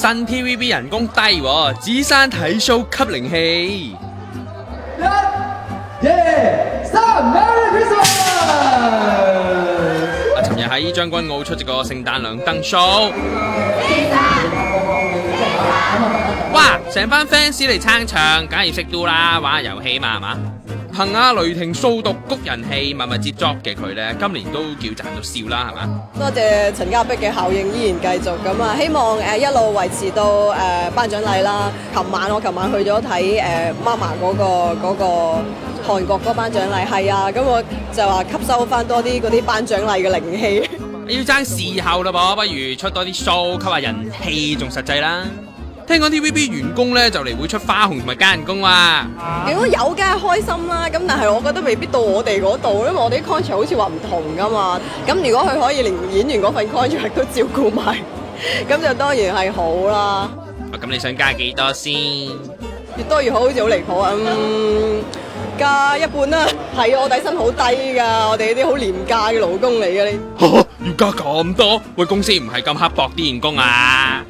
新 TVB 人工低喎，紫山睇 show 吸靈氣。一、二、三，Merry Christmas！啊，尋日喺將軍澳出席個聖誕亮燈 show。哇！成班 fans 嚟撐場，梗係要識 do 啦，玩下遊戲嘛，係嘛？憑下雷霆掃毒谷人氣，默默接 job 嘅佢咧，今年都叫賺到笑啦，係嘛？多謝陳家碧嘅效應依然繼續咁啊！希望誒一路維持到誒頒獎禮啦。琴晚我琴晚去咗睇誒 Mama 嗰個嗰個韓國嗰頒獎禮，係啊，咁我就話吸收翻多啲嗰啲頒獎禮嘅靈氣。你 要爭事後啦噃，不如出多啲 show 吸下人氣，仲實際啦。聽講 TVB 員工咧就嚟會出花紅同埋加人工啊！如果有梗係開心啦，咁但係我覺得未必到我哋嗰度，因為我哋啲 contract 好似話唔同噶嘛。咁如果佢可以連演員嗰份 contract 都照顧埋，咁就當然係好啦。啊，咁你想加幾多先？越多越好，好似好離譜啊！嗯，加一半啦。係啊，我底薪好低㗎，我哋啲好廉價嘅勞工嚟嘅你。嚇、要加咁多？喂，公司唔係咁刻薄啲員工啊！